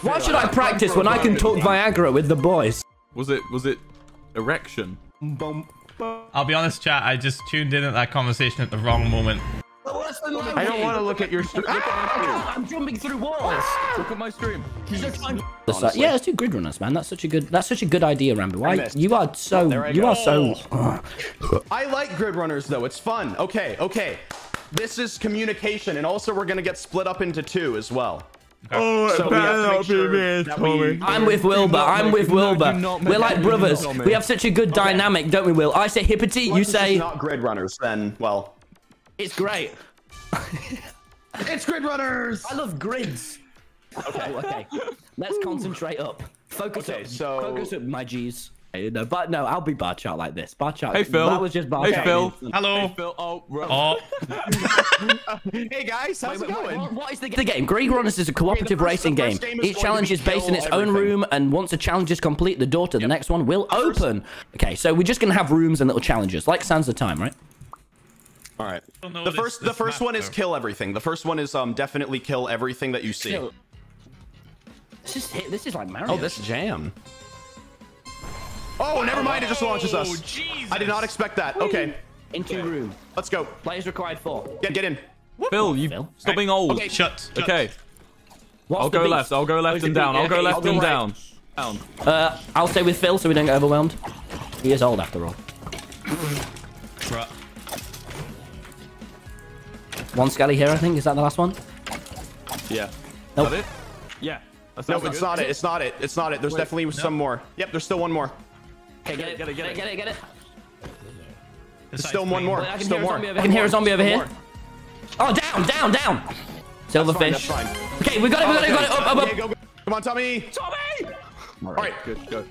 Why should I practice when I can talk Viagra with the boys? Was it was it erection? I'll be honest, chat. I just tuned in at that conversation at the wrong moment. I don't want to look at your stream. Look at my ah, stream. I'm jumping through walls. Look at my stream. That's like- yeah, let's do grid runners, man. That's such a good. That's such a good idea, Ranboo. Why you are so. there I you go. are so. Oh. I like grid runners though. It's fun. Okay, okay. This is communication, and also we're gonna get split up into two as well. Oh, So we have to make sure that we- I'm with Wilbur. I'm with Wilbur. do not We're like brothers. videos on me. We have such a good dynamic, don't we, Will? I say hippity, you Once it's say not grid runners. Then well, it's great. it's grid runners. I love grids. Okay, okay. Let's concentrate up. Focus Okay, up. so- Focus up, my G's. Hey, No, but no, I'll be bar chart like this. Bar chart. Hey, Phil. That was just bar Hey, chart. Phil. Hello. Phil, oh, right. Oh, Hey guys, how's Wait, it going? what- what is the, the game? Grid Runners is a cooperative first- racing game. game Each challenge is based in kill its own room, and once a challenge is complete, the door to the next one will open. Okay, so we're just gonna have rooms and little challenges, like Sands of Time, right? All right. The this- first, the first map, one is kill everything. The first one is um definitely kill everything that you see. Kill. This is. This is like Mario. Oh, this jam. Oh, never mind. It just launches us. Oh, Jesus. I did not expect that. Okay, into room. let's go. Players required four. Get get in. Phil, you Phil? stop being old. Okay. Shut. shut. Okay, What's I'll go beef? left. I'll go left and down. I'll go left and down. Down. Uh, I'll stay with Phil so we don't get overwhelmed. He is old after all. Bruh. One Skelly here, I think. Is that the last one? Yeah. Nope. Is that it? Yeah. That No, it's good. not it. It's not it. It's not it. There's definitely some more. Yep, there's still one more. Okay, get it, get it, get it. get it, get it. There's still one more. I can Still hear a more. zombie over, I can hear a zombie over Still here. Oh, down, down, down. Fine, Silverfish. that's. Okay, we got it, we got it, we got it. Up, up, up. Okay, go, go. Come on, Tommy. Tommy! All right, Good, go.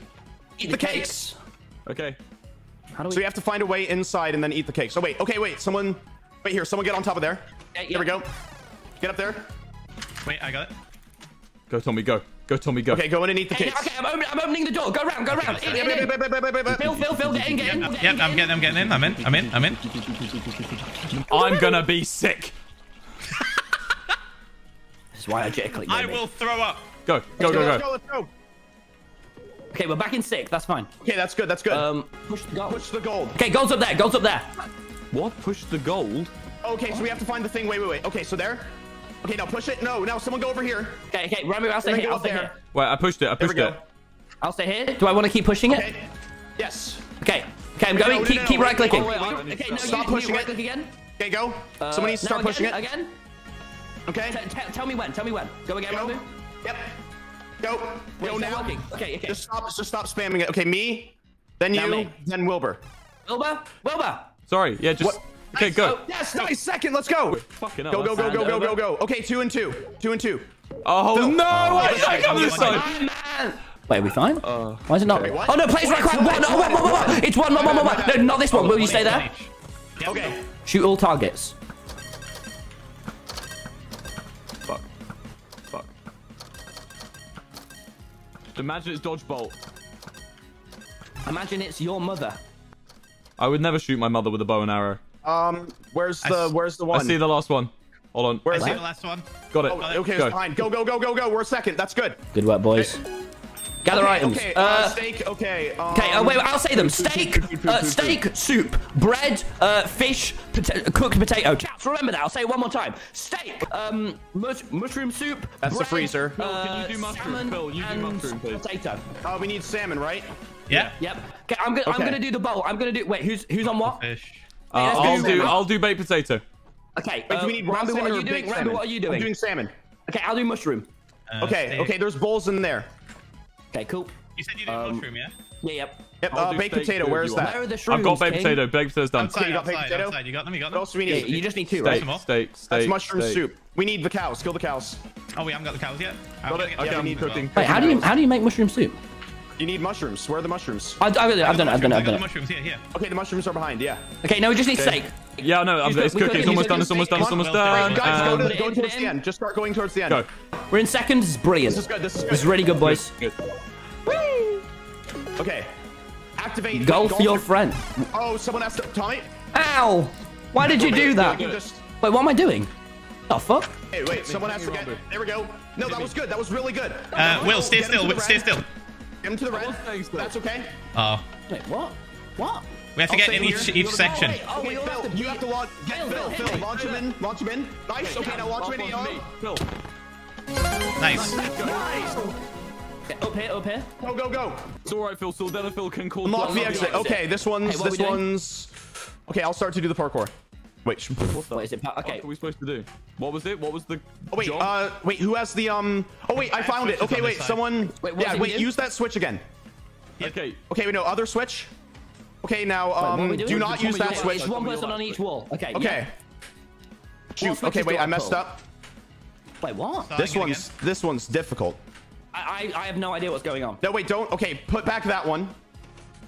Eat the cakes. Okay. How do we? So you have to find a way inside and then eat the cakes. Oh wait, okay, wait. Someone, wait here. Someone get on top of there. Yeah, There we go. Get up there. Wait, I got it. Go, Tommy, go. Go, Tommy, go. Okay, go in and eat the Okay, okay, I'm, open, I'm opening the door. Go round, go round. In, Yep, in, in. Phil, Phil, Phil, get in, get in. Yep, get I'm get getting, I'm getting in. I'm in. I'm in. I'm in. I'm gonna be sick. This is why I jet click. I will throw up. Go, go, Let's go, Let's go. go. Let's go. Okay, we're back in six. That's fine. Okay, that's good. That's good. Um, push the goal. Push the gold. Okay, goal's up there. Goal's up there. What? Push the gold? Okay, so we have to find the thing. Wait, wait, wait. Okay, so there. Okay, now push it. No, now someone go over here. Okay, okay, Remy, I'll stay here. go I'll stay there. here. Wait, I pushed it. I There we pushed go. it. I'll stay here. Do I want to keep pushing it? Okay. Yes. Okay. Okay, I'm going. no, keep no, keep right clicking. oh, okay, no, wait. you, Stop you pushing right it. click again. Okay, go. Uh, Someone needs to now start pushing it. Again. Okay. T- t- tell me when. Tell me when. Go again, Go. Ranboo. Yep. Go. Wait, Go is now. working? Okay, okay. Just stop. Just stop spamming it. Okay, me. Then you. me. Then Wilbur. Wilbur. Wilbur. Sorry. Yeah, just. What? Okay, go. Oh, yes, nice. Second. Let's go. Fucking hell. Go, go, go, go, go, go, go. Okay, two and two. Two and two. Oh, Phil. no! Oh, Wait, this I way. got this Oh, side. Man. Wait, are we fine? Uh, Why is it not? Wait, what? Oh no, place right, right. One, no, one, one, one, one. It's one, one, one, one, one. No, not this one. Will you stay there? Okay. Shoot all targets. Fuck. Fuck. Imagine it's dodgeball. Imagine it's your mother. I would never shoot my mother with a bow and arrow. Um, where's the where's the one? I see the last one. Hold on. Where is I see it? the last one. Got it. Oh, okay, Go. it's fine. Go, go, go, go, go. We're second. That's good. Good work, boys. Gather Okay, items. Okay, Uh, uh, steak. Okay. Um, Okay, uh, wait, wait, I'll say them. Steak, uh, steak, soup, bread, uh, fish, pota- cooked potato. Chaps, remember that. I'll say it one more time. Steak, um, mush- mushroom soup. That's the bread, freezer. Phil, can you do uh, mushroom? salmon, Phil, you do mushroom, please. Potato. Uh, we need salmon, right? Yeah. Yep. Okay, I'm gonna I'm gonna do the bowl. I'm gonna do. Wait, who's who's on what? Fish. Uh, let's I'll do do. salmon. I'll do baked potato. Okay. Wait, uh, do we need raw Ranboo, what are you doing? baked Ranboo, salmon? what are you doing? I'm doing salmon. Okay, I'll do mushroom. Uh, Okay. steak. Okay. There's bowls in there. Okay, cool. You said you did Um, mushroom, yeah? Yeah, yep. Yep. Uh, baked potato. too, Where if is you that? want. Where are the shrooms? I've got baked King? potato. Baked potato's done. Outside, you got baked outside, potato? outside. You got them, you got them. What them? else do we Yeah, need? you just need two, Steak, right? Some more? steak, steak. That's mushroom steak. soup. We need the cows. Kill the cows. Oh, we haven't got the cows yet. Got I'm it. get Okay, the we need cows as well. cooking. Wait, how do you how do you make mushroom soup? You need mushrooms. Where are the mushrooms? I, I've done it. I've done it. I've done it. I I've the done it. mushrooms here, here. Okay, the mushrooms are behind. Yeah. Okay, no, we just need steak. Yeah, no, I'm, it's we've cooking. It's almost done. It's almost done. It's almost done. Guys, go, Um, to, put go towards the end. Just start going towards the end. Go. We're in seconds. It's brilliant. This is good. This is good. This is really good, boys. Good. Okay. Activate. Golf your friend. Oh, someone has to. Tommy. Ow! Why did you do that? Wait, what am I doing? The fuck? Hey, wait, someone has to get. There we go. No, that was good. That was really good. Uh, Will, stay Get him to still. Stay still. Get him to the red. was staying still. That's okay. Oh, Wait, what? What? we have to I'll get in each here. each You're section. Wait, oh, we Okay, all have to you have to launch. Get Phil, Phil, Phil, Phil, launch him in. Launch him in. Nice. Okay, now launch him in. Last one Yo. for me. Phil. Nice. Okay, up here, up here. Go, go, go. It's all right, Phil. Sildenafil can call. Unlock the the exit. exit. Okay, this one's. Hey, this one's. Okay, I'll start to do the parkour. Wait. sh- What is it? Okay. What are we supposed to do? What was it? What was the? Oh wait. job? Uh, wait. Who has the um? Oh wait, I found it. Okay, wait. Someone. Wait, what yeah. Wait. Use that switch again. okay. Okay. Wait. No. Other switch. Okay. Now um. we doing? Do not use that switch. It's one person on each wall. Okay. Okay. yeah. Shoot. Okay. Wait. I I messed up. Wait, what? Starting This it one's. This one's difficult. I, I I have no idea what's going on. No. Wait. Don't. Okay. Put back that one.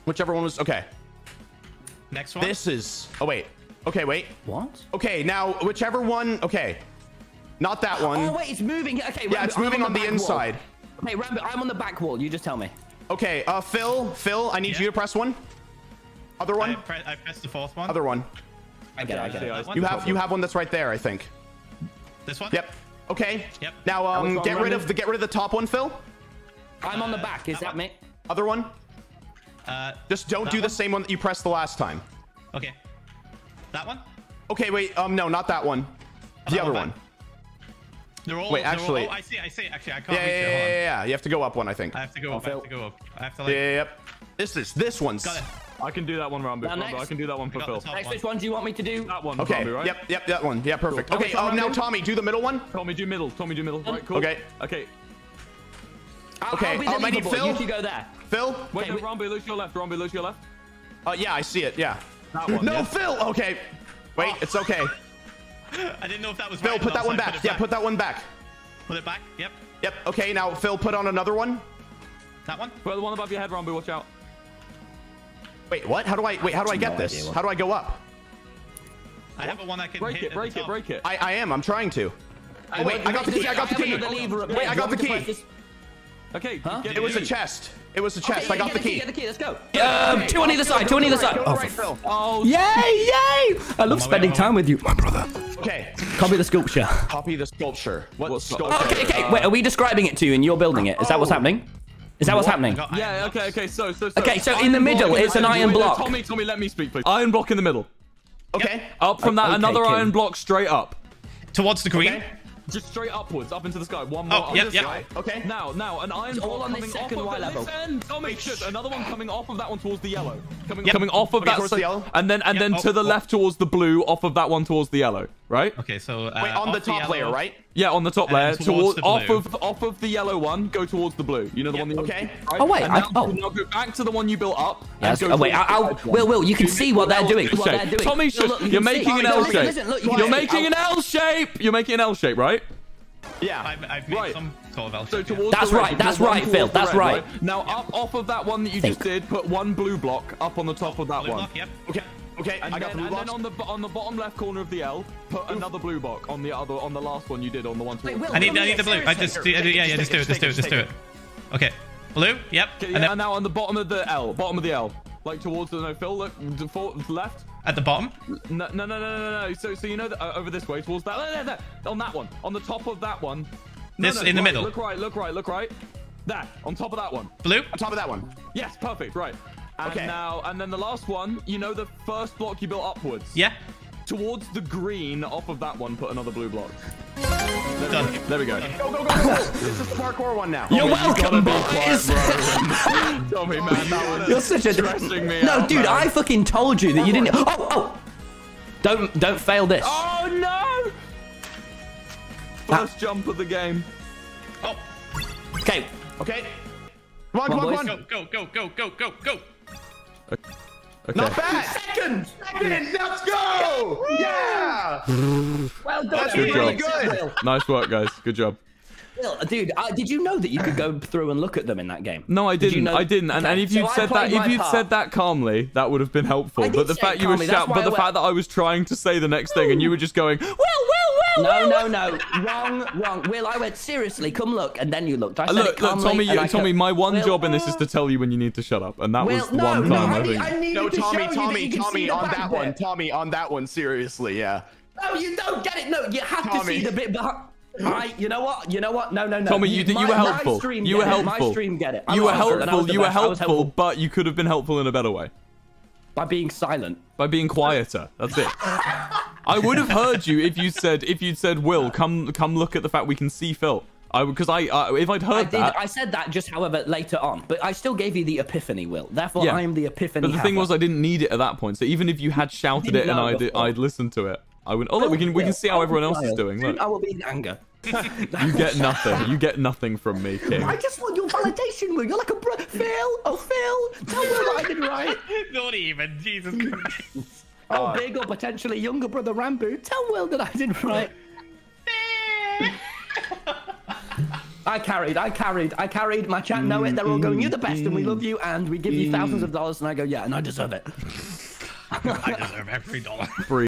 Whichever one was. Okay. Next one. This is. Oh wait. Okay. Wait. What? Okay. Now whichever one. Okay. Not that one. Oh wait, it's moving. Okay. yeah, Ranboo, it's I'm moving on the back wall. inside. Okay, Ranboo, I'm on the back wall. You just tell me. Okay. Uh, Phil. Phil. I need Yeah. you to press one. Other I, one. pre I pressed the fourth one. Other one. I get it. I get it. I That one? You have you have one that's right there, I think. This one. Yep. Okay. Yep. Now um get rid of the get rid of the top one, Phil. I'm on the back. Is that that me? Other one. Uh, Just don't That do the one? same one that you pressed the last time. okay. That one. Okay, wait. Um no, not that one. The That other one one. They're all. Wait, they're all- actually- oh, I see. I see. Actually, I can't Yeah, yeah, yeah, yeah, yeah. You have to go up one, I think. I have to go up. I have to go up. I have to Yeah, like. yeah, yep. This is this one's. Got it. I can do that one, Ranboo. Now Ranboo, next. I can do that one for Phil. Next, one. which one do you want me to do? That one, Okay. Ranboo, right? Yep, yep, that one. Yeah, perfect. Cool. Okay. Come Um now Tommy, do the middle one. Tommy, do middle. Tommy, do middle. Right, cool. Okay. Okay. I'll, Okay, I'll be the um, I need leaderboard. Phil. You can go there. Phil? Wait, Okay, no, we- Ranboo, look to your left. Ranboo, look to your left. Uh yeah, I see it. Yeah. That one. No, yeah. Phil. Okay. Wait, it's okay. I didn't know if that was Phil, right put that so one I back. it Yeah, put that one back. Put it back. Yep. Yep. Okay, now Phil, put on another one. That one. Put the one above your head, Ranboo. Watch out. Wait, what? How do I wait? How do I get No this? idea How do I go up? I have a one I can Break hit it, at the break it, break it. I, I am. I'm trying to. Oh, wait, I got the key. I got the key. another lever up Wait. I got the want me to key. Press this? Okay, Huh? get It was a chest. It was a chest. Okay, I got the key. Get the key. Let's go. Um, two on either side. Two on either side. Oh, for Phil. Oh, Yay! Yay! I love spending time with you, my brother. Okay. Copy the sculpture. Copy the sculpture. What What's sculpture? Oh, okay, okay. Wait, are we describing it to you and you're building it? Is that what's Oh. happening? Is that what's happening? Yeah, okay, okay, so, so, so. Okay, so in the middle, block it's an iron wait, block. Tommy, Tommy, let me speak, please. Iron block in the middle. Okay. Up from that, Okay, another Kim. iron block straight up. Towards the green. Okay. Just straight upwards, up into the sky. One oh, more. Oh, on yep, yep. side. Okay. Now, now, an iron all block on this coming second off of the, level. Listen, Tommy, shit, another one coming off of that one towards the yellow. Coming, Yep. coming off of Okay, that towards the yellow. and then and Yep, then oh, to the oh. left towards the blue, off of that one towards the yellow, right? Okay, so uh, Wait, on the off top layer, yellow. right? Yeah, on the top layer, towards towards, the off of off of the yellow one, go towards the blue. You know the Yep. one. You Okay. Right? Oh, wait, And I- now, oh. now go back to the one you built up. Yes. and go Oh, wait, towards I, I, Will, Will, you can You see what they're doing. What they're doing. Tommy, No, look, you You're can see- making an L shape. you can You're making an L shape. You're making an L shape, right? Yeah. I've, I've made Right. some sort of L So shape, yeah. towards That's right, that's right, Phil, that's red, right. Now up off of that one that you Think. just did, put one blue block up on the top of that Blue one. block, yep. Okay. Okay. And, I got then, the blue and then on the on the bottom left corner of the L, put another blue box on the other on the last one you did on the one towards. Will, I need, I need the blue. I just, do, yeah, yeah, Just just do it, it, just do it, just just do it. Okay, blue. Yep. Okay, And yeah, then and now on the bottom of the L, bottom of the L, like towards the no fill. look to for, left. at the bottom. No, no, no, no, no, no. So, so you know that uh, over this way towards that, there, there, there, on that one, on the top of that one. No, This no, in the middle. Look right, look right, look right. There, on top of that one. Blue. On top of that one. Yes, perfect, right. And Okay. now, and then the last one, you know the first block you built upwards. Yeah. Towards the green, off of that one, put another blue block. Done. There we go. Go, go, go, go. this is the parkour one now. You're oh, You gotta welcome, boys. quiet, bro. Tommy, man, that was You're such a stressing me no, out, dude. man. I fucking told you that you didn't. Oh, oh! Don't, don't fail this. Oh no! First jump of the game. Oh, Okay, Okay. Come on, come Come on, on, come on. go, go, go, go, go, go, go. Okay. Not bad. Second. Second. Let's go. Yeah. well done. That's Good really job. good. Nice work, guys. Good job. Will, Dude, uh, did you know that you could go through and look at them in that game? No, I Did you didn't. know- I didn't. And, and if you'd I said that, if you'd part. said that calmly, that would have been helpful. But the fact you were calmly, that's shout, but I the went- fact that I was trying to say the next thing, and you were just going, "Will, Will, Will." No, no, no. Wrong, wrong. Will, I went, seriously, come look. And then you looked. I said Look, it look. Tommy, you, Tommy. kept- My one Will, job in this is uh, to tell you when you need to shut up, and that Will, was the no, one no, time I, I think. I No, Tommy, show Tommy, you can see Tommy, on back that bit. one. Tommy, on that one. Seriously, yeah. No, you don't get it. No, you have to see the bit behind. I, you know what? You know what? No, no, no. Tommy, you, did, you were helpful. My stream you were get it. helpful. My stream get it. I You were helpful, and I was helpful. the You were best. Helpful, but you could have been helpful in a better way by being silent. by being quieter. That's it. I would have heard you if you said if you'd said, "Will, come come look at the fact we can see Phil." I because I uh, if I'd heard I did. that. I said that just, however, later on. But I still gave you the epiphany, Will. Therefore, Yeah. I am the epiphany. But the thing was, I didn't need it at that point. So even if you had shouted it and I'd before. I'd listened to it, I would. Oh look, we can we can see how everyone else is doing. Look, I will be in anger. you get nothing. You get nothing from me, King. I just want your validation, Will. You're like a bro. Phil, oh Phil, tell me that I did right. Not even. Jesus Christ. Oh, big or potentially younger brother Ranboo, tell Will that I did right. I carried, I carried, I carried. My chat know it. They're all going, you're the best, and we love you, and we give you thousands of dollars, and I go, yeah, and I deserve it. I deserve every dollar. Free.